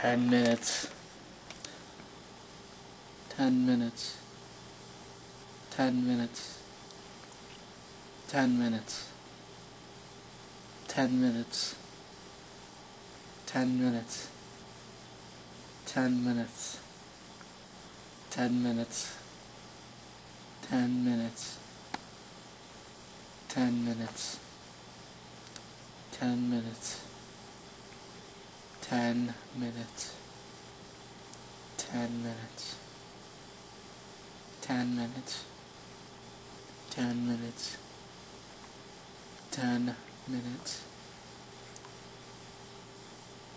ten minutes, ten minutes, ten minutes, ten minutes, ten minutes, ten minutes, ten minutes, ten minutes, ten minutes, ten minutes, ten minutes ten minutes, ten minutes, ten minutes, ten minutes, ten minutes,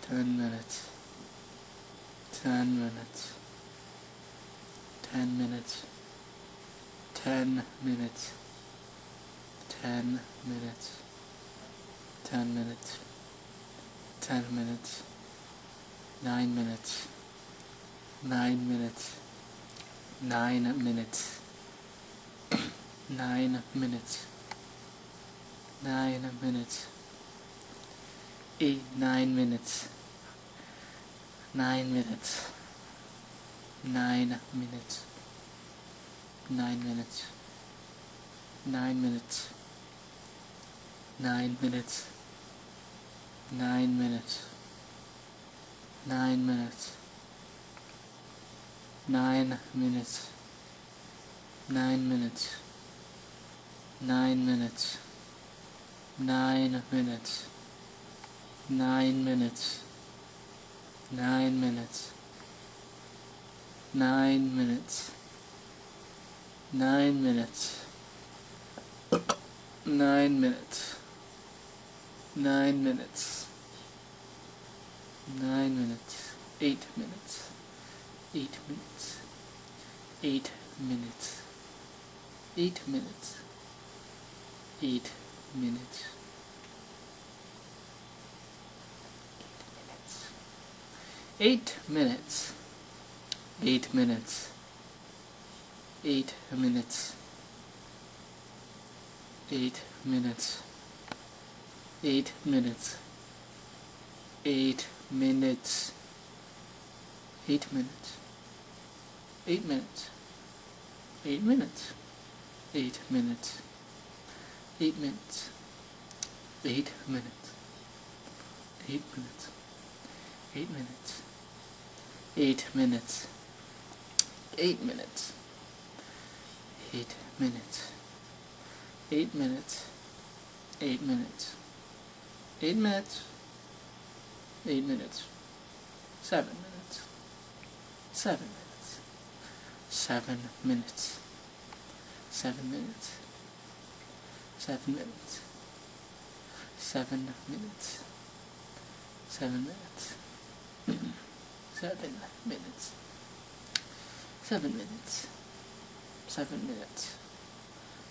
ten minutes, ten minutes, ten minutes, ten minutes, ten minutes, ten minutes, ten minutes nine minutes, nine minutes, nine minutes, nine minutes, nine minutes, eight, nine minutes, nine minutes, nine minutes, nine minutes, nine minutes, nine minutes, nine minutes nine minutes, nine minutes, nine minutes, nine minutes, nine minutes, nine minutes, nine minutes, nine minutes, nine minutes, nine minutes, nine minutes 9 minutes, 8 minutes, 8 minutes, 8 minutes, 8 minutes, 8 minutes. Eight minutes. Eight minutes. Eight minutes. Eight minutes. Eight minutes eight minutes. Eight minutes. Eight minutes. Eight minutes. Eight minutes. Eight minutes. Eight minutes. Eight minutes. Eight minutes. Eight minutes. Eight minutes. Eight minutes. Eight minutes. Eight minutes. Eight minutes eight minutes, seven minutes, seven minutes, seven minutes, seven minutes, seven minutes, seven minutes, seven minutes, seven minutes, seven minutes, seven minutes,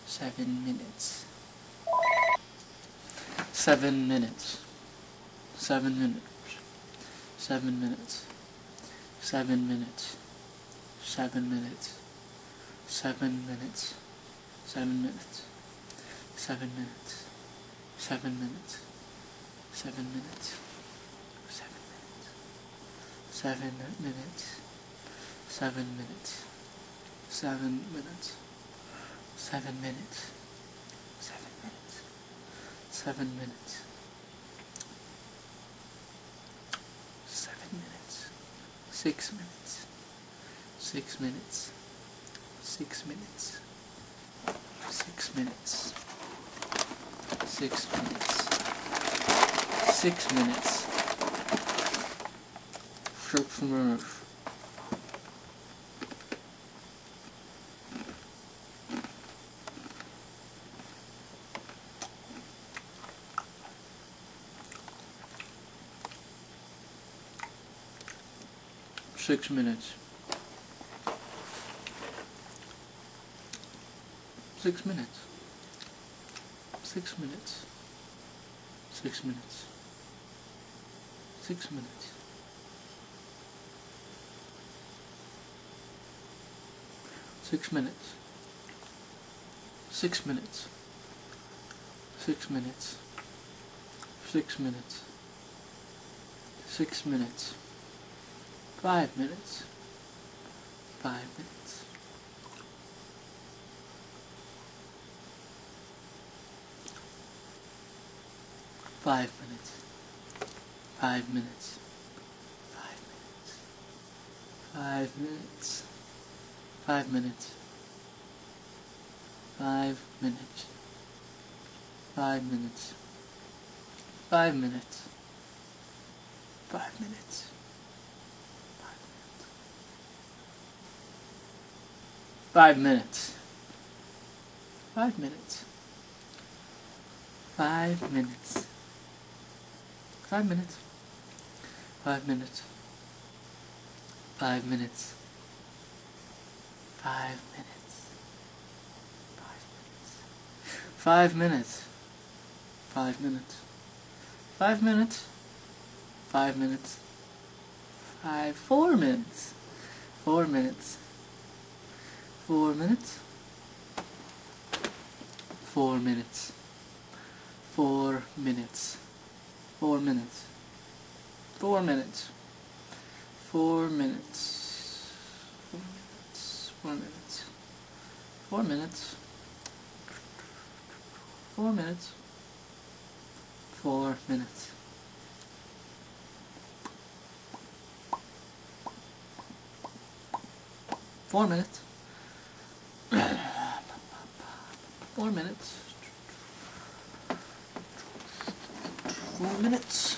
seven minutes, seven minutes, seven minutes seven minutes, seven minutes, seven minutes, seven minutes, seven minutes, seven minutes, seven minutes, seven minutes, seven minutes, seven minutes, seven minutes, seven minutes, seven minutes, seven minutes, seven minutes. Six minutes, six minutes, six minutes, six minutes, six minutes, six minutes. Six minutes. Six minutes. Six minutes. Six minutes. Six minutes. Six minutes. Six minutes. Six minutes. Six minutes. Six minutes. Six minutes five minutes, five minutes. Five minutes. Five minutes. Five minutes. Five minutes. Five minutes. Five minutes. Five minutes. Five minutes. Five minutes. Five minutes. Five minutes. Five minutes. Five minutes. Five minutes. Five minutes. Five minutes. Five minutes. Five minutes. Five minutes. Five minutes. Five. Four minutes. Four minutes. Four minutes. Four minutes. Four minutes. Four minutes. Four minutes. Four minutes. Four minutes. Four minutes. Four minutes. Four minutes. Four minutes. Four minutes. Four minutes. Four minutes.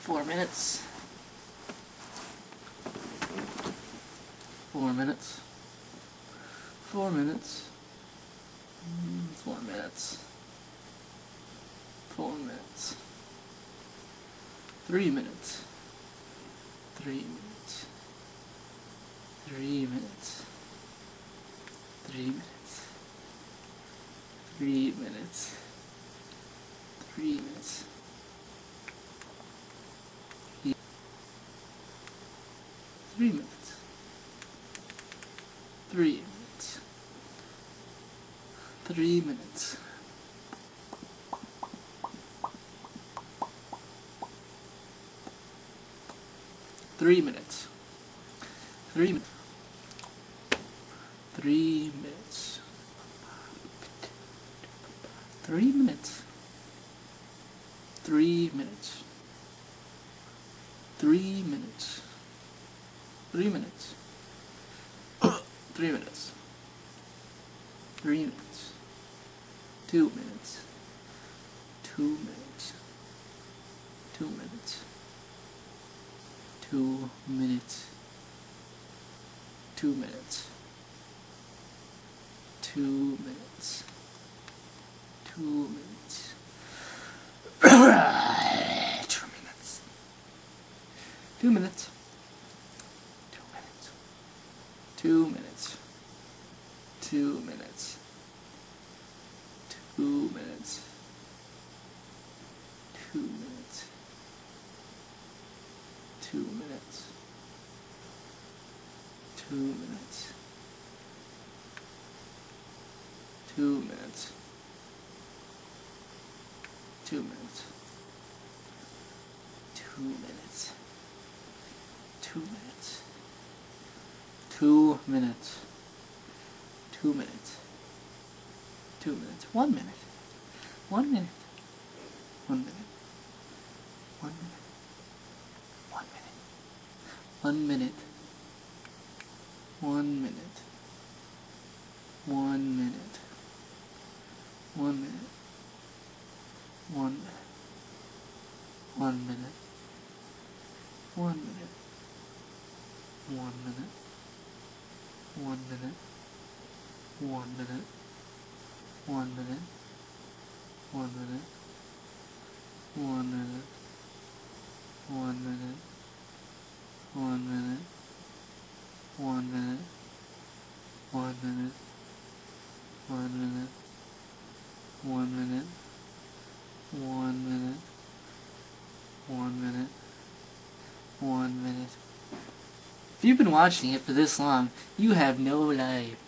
Four minutes. Four minutes. Four minutes. Four minutes. Four minutes. Three minutes. Three minutes. Three minutes three minutes, three minutes, three minutes. Three minutes. Three minutes. Three minutes. Three minutes. Three minutes. Three minutes. Three minutes. Three minutes. Three minutes. Three minutes. Three minutes. Three minutes. Two minutes. Two minutes. Two minutes. Two minutes. Two minutes. Two minutes. Two minutes. Two minutes. Two minutes. Two minutes. Two minutes. Two minutes. Two minutes. Two minutes. Two minutes. Two minutes. Two minutes. Two minutes. Two minutes. Two minutes. Two minutes. Two minutes. Two minutes. One minute. One minute. One minute. One minute. One minute. One minute. One minute. One minute. One minute. One minute. One minute. One minute. One minute. One minute. One minute. One minute. One minute. One minute. One minute. One minute. One minute. One minute. One minute. One minute. One minute. One minute. One minute. If you've been watching it for this long, you have no life.